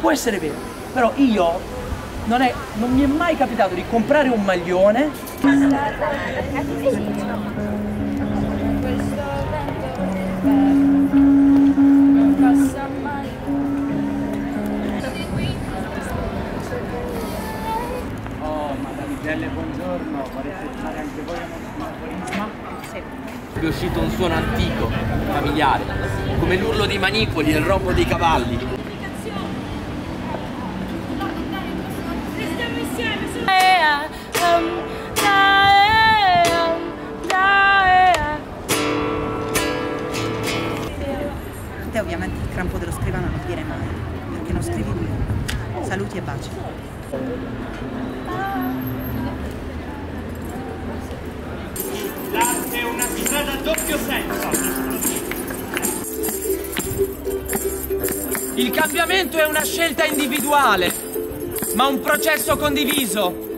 Può essere vero, però io non, è, non mi è mai capitato di comprare un maglione. Oh, Madamigelle, buongiorno. Vorreste fare anche voi un aforisma? È uscito un suono antico, familiare, come l'urlo dei manipoli e il rombo dei cavalli. Restiamo insieme, A te ovviamente il crampo dello scrivano non viene mai, perché non scrivi nulla. Saluti e baci. L'arte è una strada a doppio senso. Il cambiamento è una scelta individuale, ma un processo condiviso.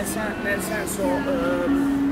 nel, sen nel senso... Eh,